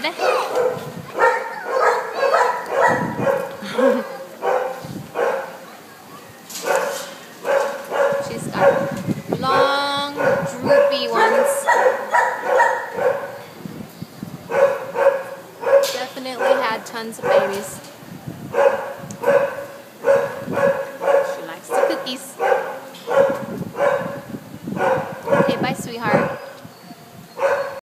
baby. She's got long, droopy ones. Definitely had tons of babies. She likes the cookies. Sweetheart.